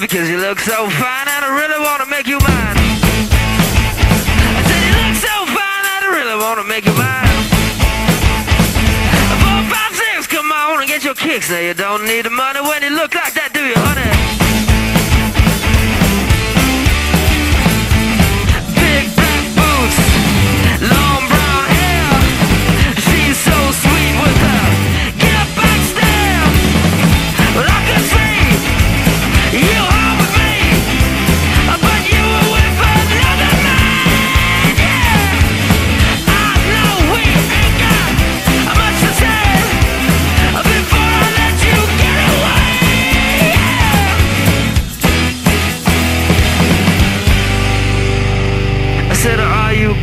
because you look so fine and I really wanna make you mine. I said you look so fine and I really wanna make you mine. Four, five, six, come on and get your kicks. Now you don't need the money when you look like that, do you, honey?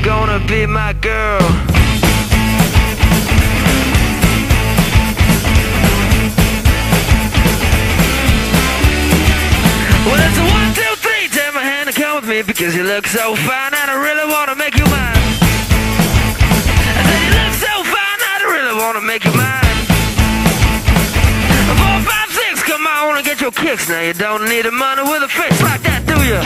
Gonna be my girl? Well, it's a one, two, three. Take my hand and come with me because you look so fine and I really wanna make you mine. I said, You look so fine and I really wanna make you mine. Four, five, six, come on and get your kicks. Now you don't need the money with a face like that, do you?